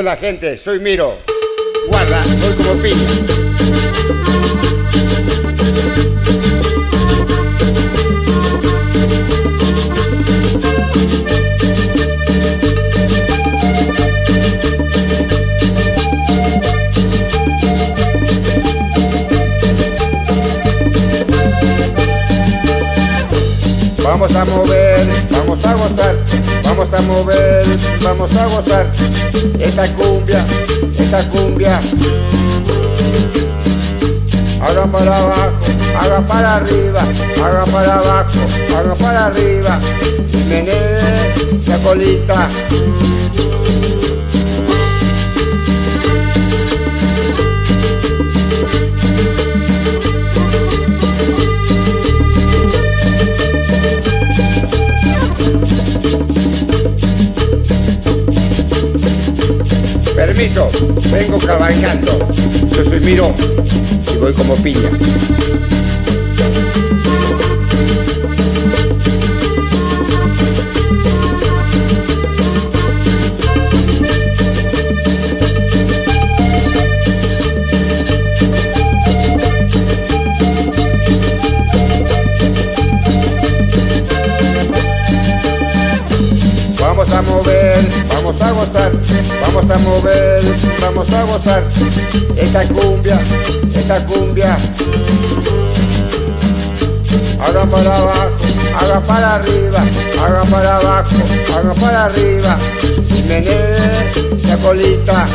Hola gente, soy Miro. Guarda, soy como piña. Vamos a mover, vamos a gozar, vamos a mover, vamos a gozar. Esta cumbia, esta cumbia. Haga para abajo, haga para arriba, haga para abajo, haga para arriba. Y menee la colita. Vengo cabalgando. Yo soy Miro y voy como piña. Mover, vamos a gozar, vamos a mover, vamos a gozar. Esta cumbia, esta cumbia. Haga para abajo, haga para arriba, haga para abajo, haga para arriba. Menee la colita.